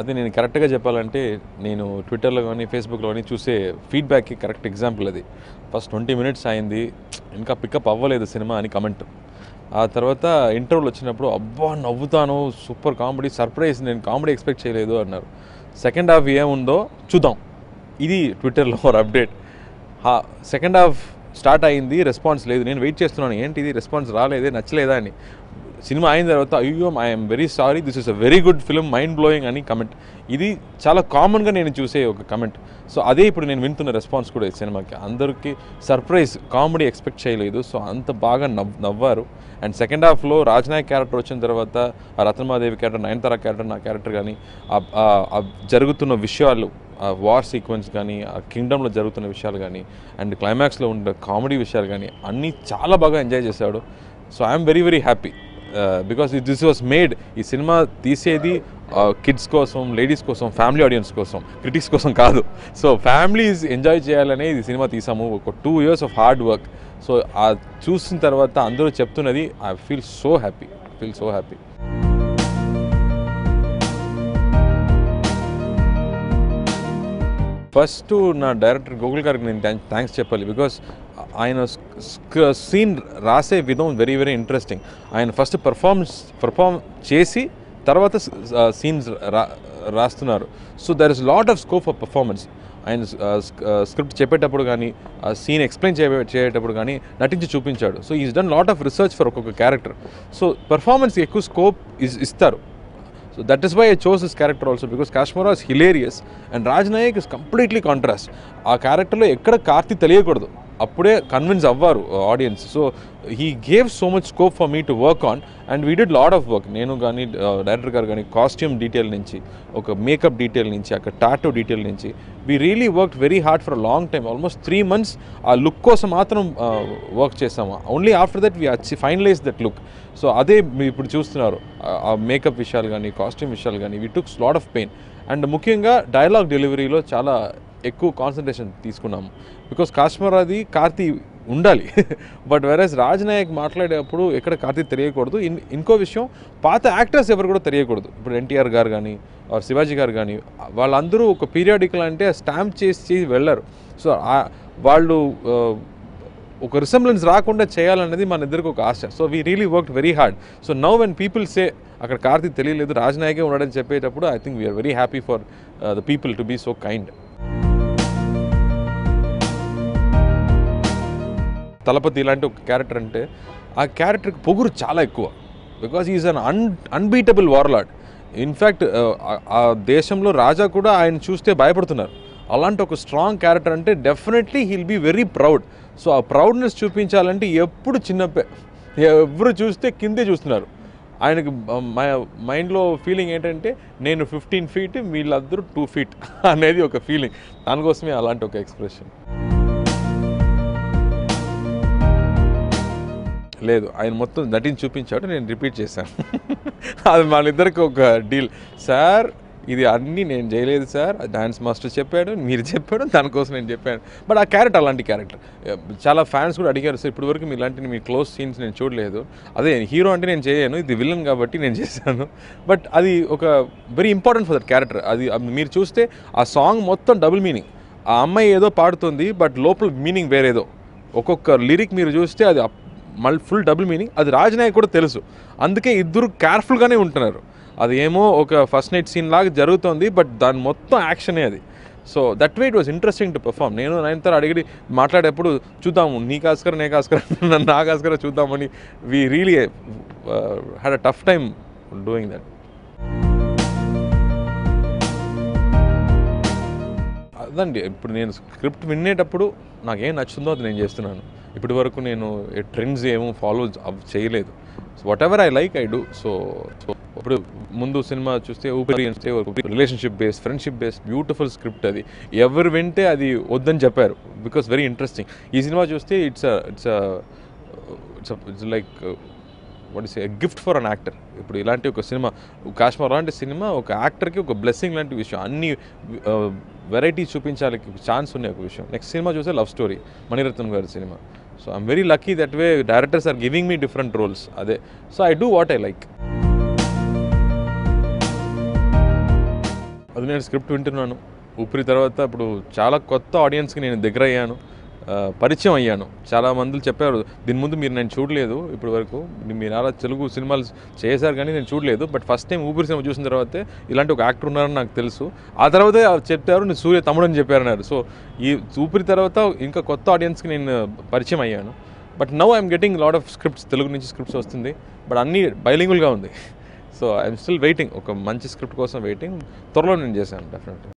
అది నేను కరెక్ట్గా చెప్పాలంటే నేను ట్విట్టర్లో కానీ ఫేస్బుక్లో కానీ చూసే ఫీడ్బ్యాక్కి కరెక్ట్ ఎగ్జాంపుల్ అది. ఫస్ట్ ట్వంటీ మినిట్స్ అయింది ఇంకా పికప్ అవ్వలేదు సినిమా అని కమెంట్. ఆ తర్వాత ఇంటర్వ్యూలు వచ్చినప్పుడు అబ్బా నవ్వుతాను సూపర్ కామెడీ సర్ప్రైజ్ నేను కామెడీ ఎక్స్పెక్ట్ చేయలేదు అన్నారు. సెకండ్ హాఫ్ ఏముందో చూద్దాం. ఇది ట్విట్టర్లో ఒక అప్డేట్ సెకండ్ హాఫ్ స్టార్ట్ అయింది రెస్పాన్స్ లేదు. నేను వెయిట్ చేస్తున్నాను ఏంటి ఇది రెస్పాన్స్ రాలేదే నచ్చలేదా అని. సినిమా అయిన తర్వాత అయ్యో I'm very sorry this is a very good film mind blowing అని కమెంట్ ఇది చాలా కామన్గా నేను చూసే ఒక కమెంట్ సో అదే ఇప్పుడు నేను వింటున్న రెస్పాన్స్ కూడా ఈ సినిమాకి. అందరికీ సర్ప్రైజ్ కామెడీ ఎక్స్పెక్ట్ చేయలేదు. సో అంత బాగా నవ్ నవ్వారు. అండ్ సెకండ్ హాఫ్లో రాజ్నాయక్ క్యారెక్టర్ వచ్చిన తర్వాత ఆ రత్నమాదేవి క్యారెక్టర్ నయనతార క్యారెక్టర్ నా క్యారెక్టర్ కానీ ఆ జరుగుతున్న విషయాలు ఆ వార్ సీక్వెన్స్ కానీ ఆ కింగ్డమ్లో జరుగుతున్న విషయాలు కానీ అండ్ క్లైమాక్స్లో ఉండే కామెడీ విషయాలు కానీ అన్నీ చాలా బాగా ఎంజాయ్ చేశాడు. So I'm very very happy because this was made ఈ సినిమా తీసేది uh, కిడ్స్ కోసం లేడీస్ కోసం ఫ్యామిలీ ఆడియన్స్ కోసం క్రిటిక్స్ కోసం కాదు. సో ఫ్యామిలీస్ ఎంజాయ్ చేయాలనే ఈ సినిమా తీసాము. ఒక two years of hard work so ఆ చూసిన తర్వాత అందరూ చెప్తున్నది I feel so happy feel so happy first నా డైరెక్టర్ గూగుల్ గారికి నేను థ్యాంక్స్ చెప్పాలి. బికాస్ uh, ఆయన సీన్ రాసే విధం వెరీ వెరీ ఇంట్రెస్టింగ్ ఆయన ఫస్ట్ పర్ఫార్మెన్స్ పర్ఫార్మ్ చేసి తర్వాత సీన్స్ రా రాస్తున్నారు. So there is lot of scope of performance ఆయన స్క్రిప్ట్ చెప్పేటప్పుడు కానీ ఆ సీన్ ఎక్స్ప్లెయిన్ చే చేసేటప్పుడు కానీ నటించి చూపించాడు. So is done lot of research for ఒక్కొక్క క్యారెక్టర్ సో పర్ఫార్మెన్స్కి ఎక్కువ స్కోప్ ఇస్ ఇస్తారు. So that is why I chose this character also because Kashmira is hilarious and Raj Nayak is completely contrast ఆ క్యారెక్టర్లో ఎక్కడ కార్తీ తెలియకూడదు. అప్పుడే convince Avvaru audience so he gave so much scope for me to work on and we did lot of work నేను కానీ director uh, గారు కానీ costume detail నుంచి ఒక మేకప్ డీటెయిల్ నుంచి అక్కడ టాటో డీటెయిల్ నుంచి we really work very hard for long time almost three months ఆ లుక్ కోసం మాత్రం uh, వర్క్ చేసాము. ఓన్లీ ఆఫ్టర్ దట్ వీ అచ్చి ఫైనలైజ్ దట్ లుక్ సో అదే మీరు ఇప్పుడు చూస్తున్నారు ఆ- మేకప్ విషయాలు కానీ కాస్ట్యూమ్ విషయాలు కానీ we took lot of pain and ముఖ్యంగా డైలాగ్ డెలివరీలో చాలా ఎక్కువ కాన్సన్ట్రేషన్ తీసుకున్నాము. బికాస్ కాశ్మీరాది కార్తీ ఉండాలి. బట్ వెరస్ రాజ్ నాయక్ మాట్లాడేటప్పుడు ఎక్కడ కార్తీక్ తెలియకూడదు. ఇన్ ఇంకో విషయం పాత యాక్టర్స్ ఎవరు కూడా తెలియకూడదు. ఇప్పుడు ఎన్టీఆర్ గారు కానీ ఆర్ శివాజీ గారు కానీ వాళ్ళందరూ ఒక పీరియాడికల్ అంటే స్టాంప్ చేసి వెళ్ళారు. సో వాళ్ళు ఒక రిసెంబ్లెన్స్ రాకుండా చేయాలన్నది మన ఇద్దరికి ఒక ఆశ. So we really work very hard so now when people say అక్కడ కార్తీక్ తెలియలేదు రాజనాయకే ఉన్నాడని చెప్పేటప్పుడు I think we're very happy for the people to be so kind Thalapathi ఇలాంటి ఒక క్యారెక్టర్ అంటే ఆ క్యారెక్టర్కి పొగురు చాలా ఎక్కువ. Because is un un unbeatable warlord in fact ఆ దేశంలో రాజా కూడా ఆయన చూస్తే భయపడుతున్నారు. అలాంటి ఒక స్ట్రాంగ్ క్యారెక్టర్ అంటే definitely he'll be very proud so ఆ ప్రౌడ్నెస్ చూపించాలంటే ఎప్పుడు చిన్నప్పే ఎవరు చూస్తే కిందే చూస్తున్నారు. ఆయనకి మైండ్లో ఫీలింగ్ ఏంటంటే నేను ఫిఫ్టీన్ ఫీట్ వీళ్ళందరూ టూ ఫీట్ అనేది ఒక ఫీలింగ్ దానికోసమే అలాంటి ఒక ఎక్స్ప్రెషన్ లేదు ఆయన మొత్తం నటిని చూపించాడు నేను రిపీట్ చేశాను. అది మనిద్దరికి ఒక డీల్. సార్ ఇది అన్నీ నేను చేయలేదు సార్ డాన్స్ మాస్టర్ చెప్పాడు మీరు చెప్పాడు దానికోసం నేను చెప్పాను. బట్ ఆ క్యారెక్టర్ అలాంటి క్యారెక్టర్. చాలా ఫ్యాన్స్ కూడా అడిగారు సార్ ఇప్పటి వరకు మీ ఇలాంటి మీ క్లోజ్ సీన్స్ నేను చూడలేదు. అదే హీరో అంటే నేను చేయను ఇది విలన్ కాబట్టి నేను చేశాను. బట్ అది ఒక very important for that character. అది మీరు చూస్తే ఆ సాంగ్ మొత్తం డబుల్ మీనింగ్. ఆ అమ్మాయి ఏదో పాడుతుంది బట్ లోపల మీనింగ్ వేరేదో. ఒక్కొక్క లిరిక్ మీరు చూస్తే అది మళ్ళీ ఫుల్ డబుల్ మీనింగ్ అది రాజనాయక్ కూడా తెలుసు. అందుకే ఇద్దరు కేర్ఫుల్గానే ఉంటున్నారు. అది ఏమో ఒక ఫస్ట్ నైట్ సీన్ లాగా జరుగుతుంది బట్ దాని మొత్తం యాక్షనే అది. So that way it was interesting to perform నేను నైన్తర అడిగి మాట్లాడేప్పుడు చూద్దాము నీ కాస్కర్ నే ఆస్కర్ నా నాకు చూద్దామని we really had a tough time doing that అదండి ఇప్పుడు నేను స్క్రిప్ట్ వినేటప్పుడు నాకేం నచ్చుతుందో అది నేను చేస్తున్నాను. ఇప్పటి వరకు నేను ట్రెండ్స్ ఏమో ఫాలో చేయలేదు. So whatever I like I do so so ఇప్పుడు ముందు సినిమా చూస్తే Oopiri relationship based friendship based beautiful script అది. ఎవరు వింటే అది వద్దని చెప్పారు. బికాస్ వెరీ ఇంట్రెస్టింగ్ ఈ సినిమా చూస్తే it's it's it's it's like what is gift for an actor ఇప్పుడు ఇలాంటి ఒక సినిమా కాశ్మీర్ లాంటి సినిమా ఒక యాక్టర్కి ఒక బ్లెస్సింగ్ లాంటి విషయం. అన్ని వెరైటీ చూపించాలి ఛాన్స్ ఉన్నాయి ఒక విషయం. నెక్స్ట్ సినిమా చూస్తే లవ్ స్టోరీ. మణిరత్నం గారి cinema. So I'm very lucky that way directors are giving me different roles అదే so I do what I like అది నేను స్క్రిప్ట్ వింటున్నాను. ఊపిరి తర్వాత ఇప్పుడు చాలా కొత్త ఆడియన్స్కి నేను దగ్గర అయ్యాను పరిచయం అయ్యాను. చాలా మంది చెప్పారు. దీని ముందు మీరు నేను చూడలేదు ఇప్పటి వరకు మీరు అలా తెలుగు సినిమాలు చేశారు కానీ నేను చూడలేదు. But first time Oopiri cinema చూసిన తర్వాతే ఇలాంటి ఒక యాక్టర్ ఉన్నారని నాకు తెలుసు. ఆ తర్వాతే చెప్పారు నేను సూర్య తమ్ముడు అని చెప్పారన్నారు సో ఈ ఊపిరి తర్వాత ఇంకా కొత్త ఆడియన్స్కి నేను పరిచయం అయ్యాను. But now I'm getting lot of scripts. Telugu నుంచి స్క్రిప్ట్స్ వస్తుంది. బట్ అన్నీ బైలింగుల్గా ఉంది. So I'm still waiting. ఒక మంచి స్క్రిప్ట్ కోసం వెయిటింగ్. త్వరలో నేను చేశాను డెఫినెట్గా.